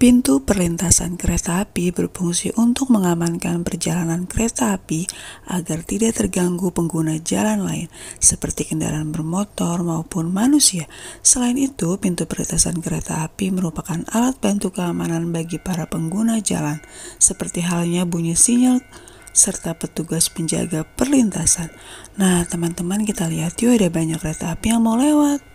Pintu perlintasan kereta api berfungsi untuk mengamankan perjalanan kereta api agar tidak terganggu pengguna jalan lain, seperti kendaraan bermotor maupun manusia. Selain itu, pintu perlintasan kereta api merupakan alat bantu keamanan bagi para pengguna jalan, seperti halnya bunyi sinyal serta petugas penjaga perlintasan. Nah, teman-teman kita lihat yuk ada banyak kereta api yang mau lewat.